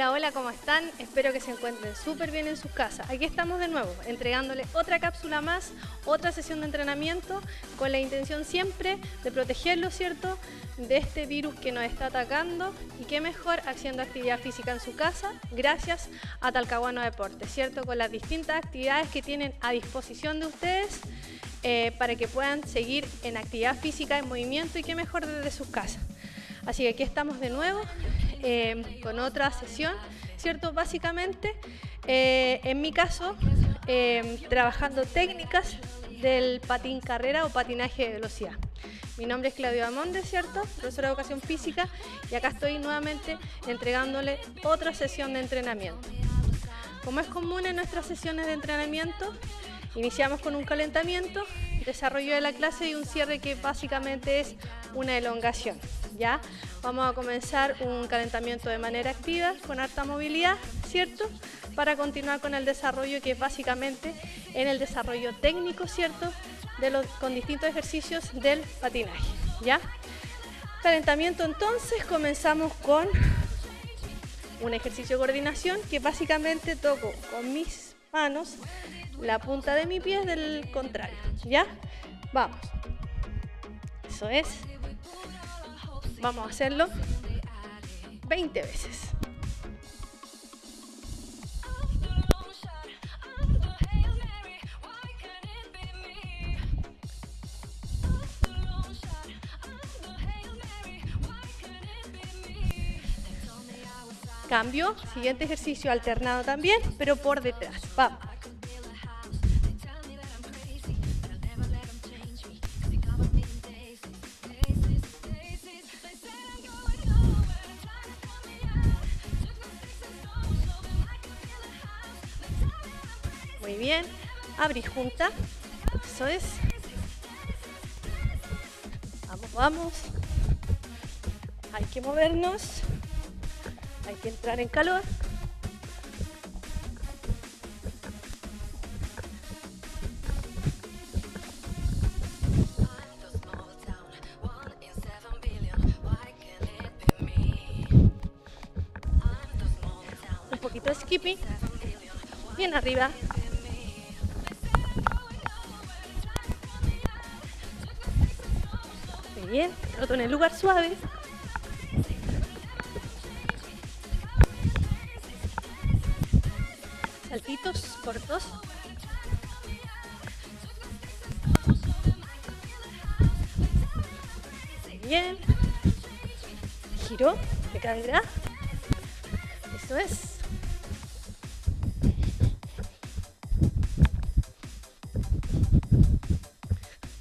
Hola, hola, ¿cómo están? Espero que se encuentren súper bien en sus casas. Aquí estamos de nuevo, entregándole otra cápsula más, otra sesión de entrenamiento, con la intención siempre de protegerlo, ¿cierto?, de este virus que nos está atacando y qué mejor haciendo actividad física en su casa, gracias a Talcahuano Deportes, ¿cierto?, con las distintas actividades que tienen a disposición de ustedes eh, para que puedan seguir en actividad física, en movimiento y qué mejor desde sus casas. Así que aquí estamos de nuevo eh, con otra sesión, ¿cierto? Básicamente, eh, en mi caso, eh, trabajando técnicas del patín carrera o patinaje de velocidad. Mi nombre es Claudio Amonde, ¿cierto? Profesora de Educación Física y acá estoy nuevamente entregándole otra sesión de entrenamiento. Como es común en nuestras sesiones de entrenamiento, iniciamos con un calentamiento, desarrollo de la clase y un cierre que básicamente es una elongación. ¿ya? Vamos a comenzar un calentamiento de manera activa, con alta movilidad, ¿cierto? Para continuar con el desarrollo que es básicamente en el desarrollo técnico, ¿cierto? De los, con distintos ejercicios del patinaje, ¿ya? Calentamiento entonces, comenzamos con un ejercicio de coordinación que básicamente toco con mis manos la punta de mi pie del contrario, ¿ya? Vamos. Eso es. Vamos a hacerlo 20 veces. Cambio, siguiente ejercicio alternado también, pero por detrás. Vamos. Muy bien. Abrir junta. Eso es. Vamos, vamos. Hay que movernos. Hay que entrar en calor. Un poquito de skipping. Bien arriba. Bien. Otro en el lugar suave. Bien. Giro de cadera. Eso es.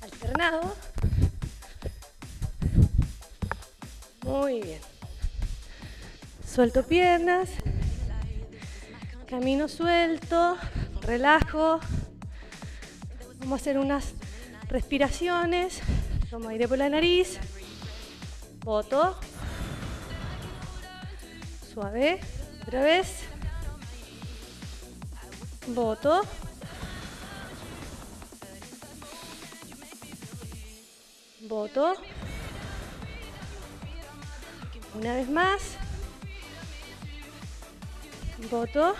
Alternado. Muy bien. Suelto piernas. Camino suelto. Relajo. Vamos a hacer unas respiraciones. Tomo aire por la nariz. Boto. Suave. Otra vez. Boto. Boto. Una vez más. Voto.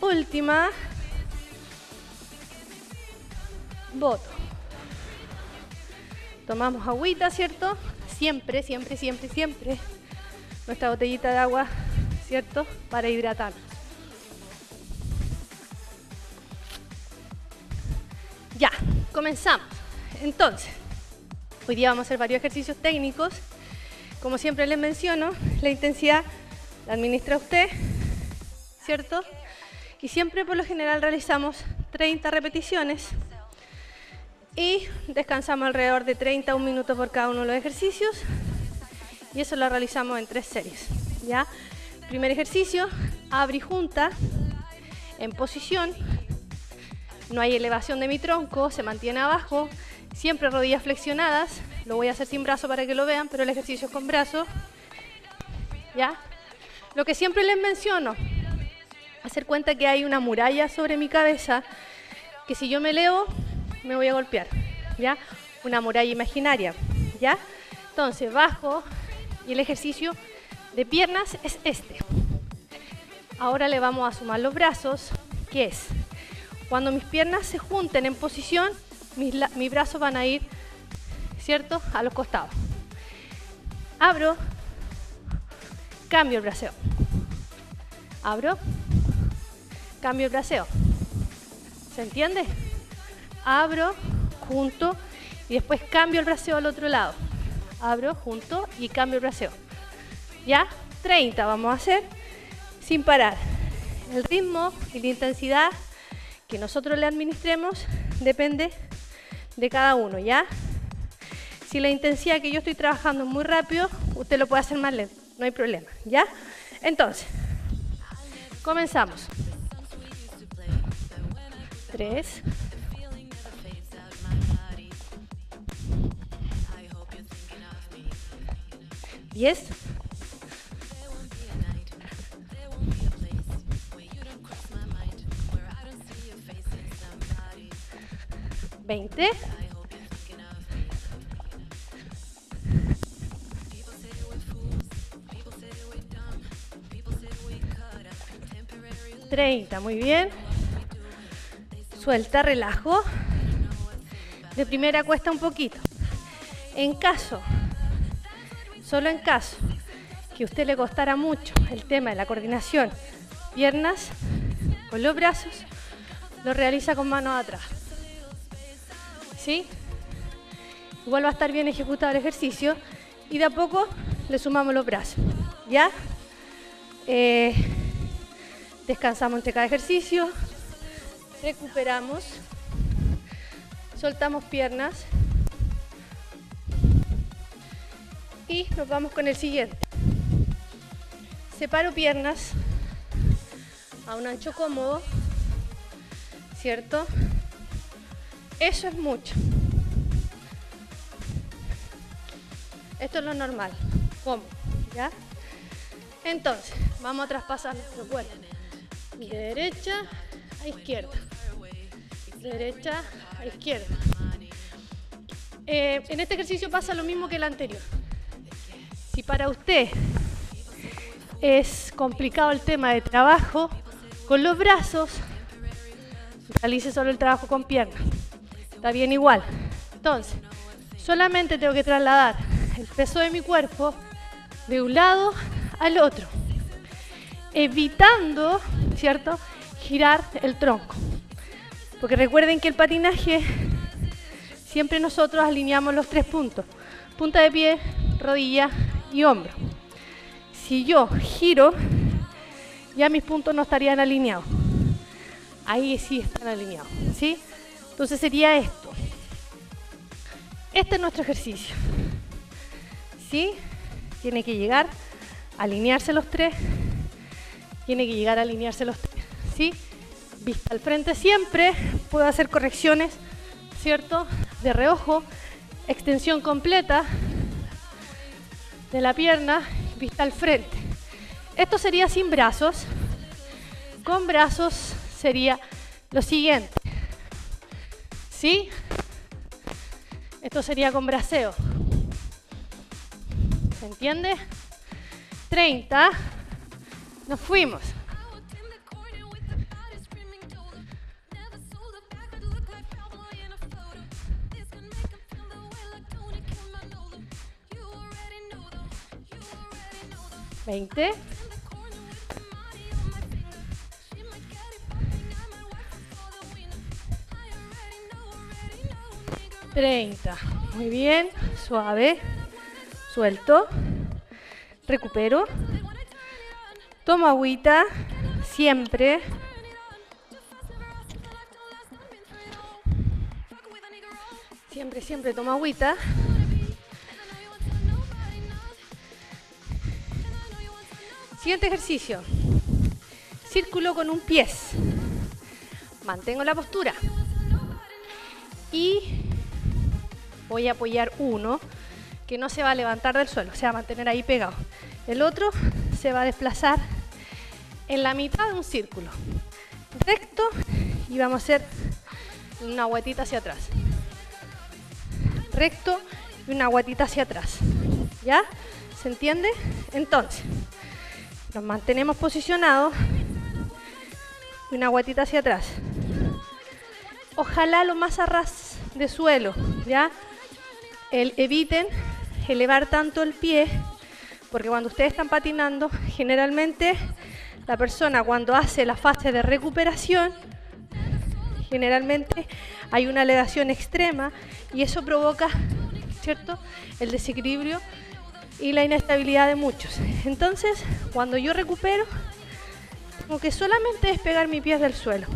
Última. Voto. Tomamos agüita, ¿cierto? Siempre, siempre, siempre, siempre. Nuestra botellita de agua, ¿cierto? Para hidratarnos. Ya, comenzamos. Entonces, Hoy día vamos a hacer varios ejercicios técnicos. Como siempre les menciono, la intensidad la administra usted, ¿cierto? Y siempre por lo general realizamos 30 repeticiones y descansamos alrededor de 30 un minuto por cada uno de los ejercicios y eso lo realizamos en tres series. ¿ya? Primer ejercicio, abre y junta en posición, no hay elevación de mi tronco, se mantiene abajo, Siempre rodillas flexionadas. Lo voy a hacer sin brazo para que lo vean, pero el ejercicio es con brazo. ¿Ya? Lo que siempre les menciono, hacer cuenta que hay una muralla sobre mi cabeza, que si yo me elevo, me voy a golpear. ¿Ya? Una muralla imaginaria. ¿Ya? Entonces, bajo y el ejercicio de piernas es este. Ahora le vamos a sumar los brazos, que es cuando mis piernas se junten en posición, mis, mis brazos van a ir, ¿cierto?, a los costados. Abro, cambio el braceo. Abro, cambio el braceo. ¿Se entiende? Abro, junto y después cambio el braceo al otro lado. Abro, junto y cambio el braceo. ¿Ya? 30 vamos a hacer sin parar. El ritmo y la intensidad que nosotros le administremos depende de cada uno, ¿ya? Si la intensidad que yo estoy trabajando es muy rápido, usted lo puede hacer más lento, no hay problema, ¿ya? Entonces, comenzamos. Tres. Diez. Veinte. Treinta, muy bien. Suelta, relajo. De primera cuesta un poquito. En caso, solo en caso, que a usted le costara mucho el tema de la coordinación, piernas con los brazos, lo realiza con manos atrás. ¿Sí? Igual va a estar bien ejecutado el ejercicio y de a poco le sumamos los brazos. ¿Ya? Eh, descansamos entre cada ejercicio, recuperamos, soltamos piernas y nos vamos con el siguiente. Separo piernas a un ancho cómodo, ¿cierto? Eso es mucho. Esto es lo normal, ¿cómo? ¿Ya? Entonces, vamos a traspasar nuestro cuerpo de derecha a izquierda, derecha a izquierda. Eh, en este ejercicio pasa lo mismo que el anterior. Si para usted es complicado el tema de trabajo con los brazos, realice solo el trabajo con piernas. Está bien igual. Entonces, solamente tengo que trasladar el peso de mi cuerpo de un lado al otro, evitando, ¿cierto?, girar el tronco. Porque recuerden que el patinaje, siempre nosotros alineamos los tres puntos. Punta de pie, rodilla y hombro. Si yo giro, ya mis puntos no estarían alineados. Ahí sí están alineados, ¿sí? Entonces sería esto. Este es nuestro ejercicio. ¿Sí? Tiene que llegar a alinearse los tres. Tiene que llegar a alinearse los tres. Vista al frente siempre. Puedo hacer correcciones, ¿cierto? De reojo. Extensión completa de la pierna, vista al frente. Esto sería sin brazos. Con brazos sería lo siguiente. ¿Sí? Esto sería con braceo. ¿Se entiende? 30. Nos fuimos. Veinte. 30. Muy bien, suave, suelto, recupero, tomo agüita, siempre. Siempre, siempre tomo agüita. Siguiente ejercicio. Círculo con un pie. Mantengo la postura. Y voy a apoyar uno que no se va a levantar del suelo, se va a mantener ahí pegado. El otro se va a desplazar en la mitad de un círculo, recto, y vamos a hacer una guatita hacia atrás. Recto y una guatita hacia atrás. ¿Ya? ¿Se entiende? Entonces, Mantenemos posicionados. Y una guatita hacia atrás. Ojalá lo más a ras de suelo, ¿ya? El, eviten elevar tanto el pie, porque cuando ustedes están patinando, generalmente la persona cuando hace la fase de recuperación, generalmente hay una elevación extrema y eso provoca, ¿cierto?, el desequilibrio y la inestabilidad de muchos. Entonces, cuando yo recupero, tengo que solamente despegar mi pie del suelo,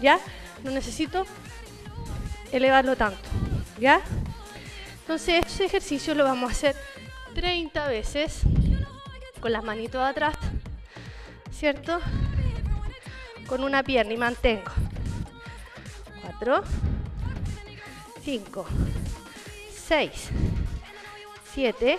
¿ya? No necesito elevarlo tanto, ¿ya? Entonces, este ejercicio lo vamos a hacer 30 veces con las manitos atrás, ¿cierto? Con una pierna y mantengo. 4, 5, 6, 7,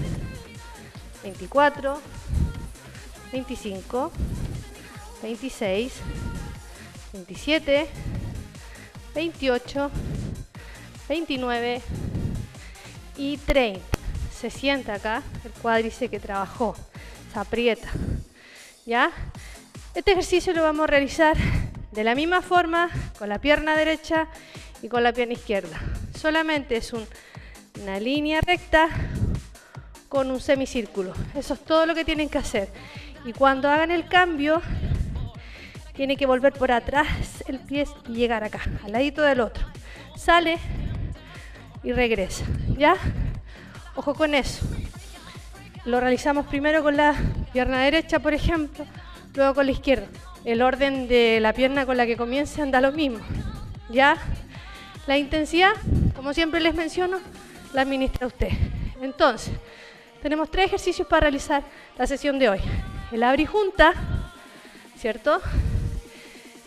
24, 25, 26, 27, 28, 29 y 30. Se sienta acá el cuádriceps que trabajó, se aprieta. ¿Ya? Este ejercicio lo vamos a realizar de la misma forma con la pierna derecha y con la pierna izquierda. Solamente es una línea recta con un semicírculo. Eso es todo lo que tienen que hacer. Y cuando hagan el cambio, tiene que volver por atrás el pie y llegar acá, al ladito del otro. Sale y regresa. ¿Ya? Ojo con eso. Lo realizamos primero con la pierna derecha, por ejemplo, luego con la izquierda. El orden de la pierna con la que comience anda lo mismo. ¿Ya? La intensidad, como siempre les menciono, la administra usted. Entonces, tenemos tres ejercicios para realizar la sesión de hoy. El abrir junta, ¿cierto?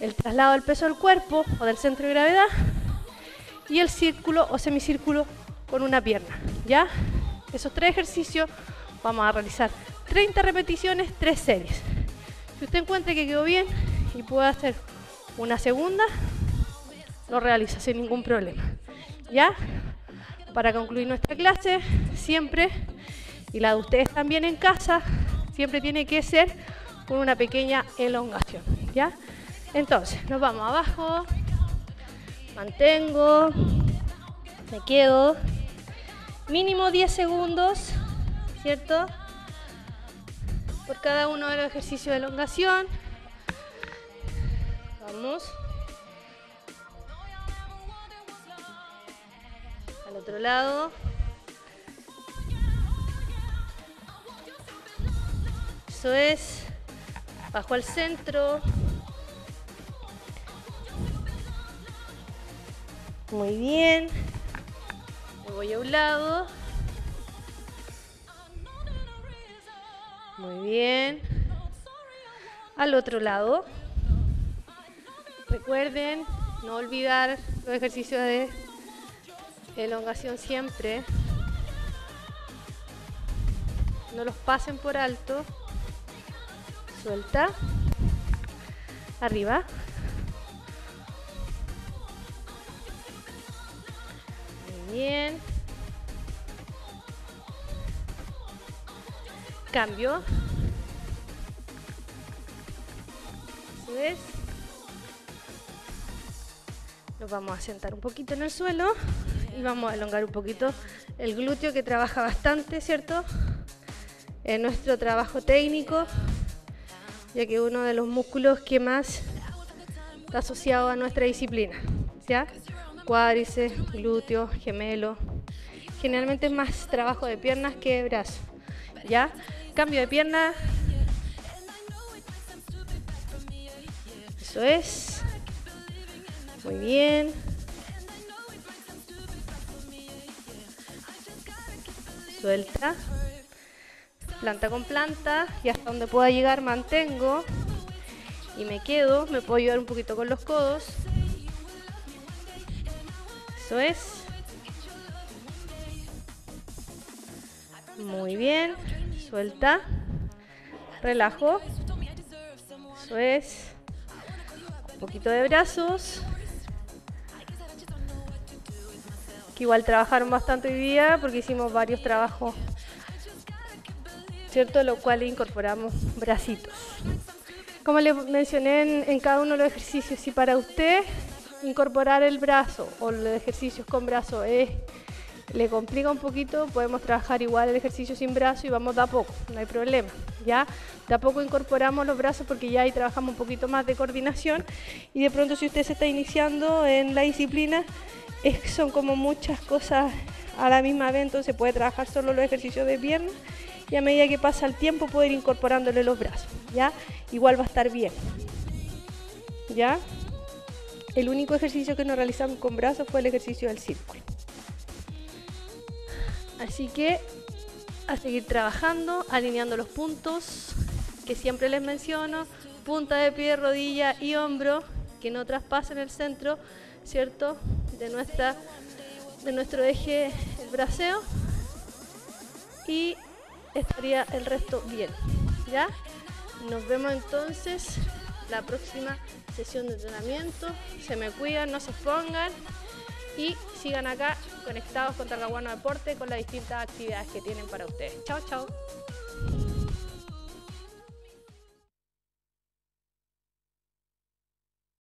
El traslado del peso del cuerpo o del centro de gravedad y el círculo o semicírculo con una pierna, ¿ya? Esos tres ejercicios vamos a realizar 30 repeticiones, tres series. Si usted encuentra que quedó bien y puede hacer una segunda, lo realiza sin ningún problema. ¿Ya? Para concluir nuestra clase, siempre, y la de ustedes también en casa, siempre tiene que ser con una pequeña elongación. ¿Ya? Entonces, nos vamos abajo, mantengo, me quedo, mínimo 10 segundos, ¿cierto? Por cada uno de los ejercicios de elongación. Vamos. otro lado. Eso es. Bajo al centro. Muy bien. Me voy a un lado. Muy bien. Al otro lado. Recuerden no olvidar los ejercicios de elongación siempre. No los pasen por alto. Suelta. Arriba. Muy bien. Cambio. Nos vamos a sentar un poquito en el suelo y vamos a elongar un poquito el glúteo que trabaja bastante, ¿cierto? En nuestro trabajo técnico, ya que uno de los músculos que más está asociado a nuestra disciplina, ¿ya? Cuádriceps, glúteo, gemelo. Generalmente es más trabajo de piernas que de brazos, ¿ya? Cambio de pierna. Eso es. Muy bien. suelta, planta con planta y hasta donde pueda llegar mantengo. y me quedo, me puedo ayudar un poquito con los codos. Eso es. Muy bien. Suelta. Relajo. Eso es. Un poquito de brazos. Que igual trabajaron bastante hoy día porque hicimos varios trabajos. ¿Cierto? Lo cual incorporamos bracitos. Como les mencioné en, cada uno de los ejercicios, si para usted incorporar el brazo o los ejercicios con brazo es, le complica un poquito, podemos trabajar igual el ejercicio sin brazo y vamos de a poco, no hay problema. ¿ya? De a poco incorporamos los brazos porque ya ahí trabajamos un poquito más de coordinación y de pronto si usted se está iniciando en la disciplina, es, son como muchas cosas a la misma vez, entonces puede trabajar solo los ejercicios de pierna y a medida que pasa el tiempo puede ir incorporándole los brazos, ¿ya? Igual va a estar bien, ¿ya? El único ejercicio que no realizamos con brazos fue el ejercicio del círculo. Así que a seguir trabajando, alineando los puntos que siempre les menciono, punta de pie, rodilla y hombro, que no traspasen el centro, ¿cierto? De, nuestra, de nuestro eje, el braceo. Y estaría el resto bien. ¿Ya? Nos vemos entonces la próxima sesión de entrenamiento. Se me cuidan, no se expongan y sigan acá conectados con Talcahuano Deporte con las distintas actividades que tienen para ustedes. Chao, chao.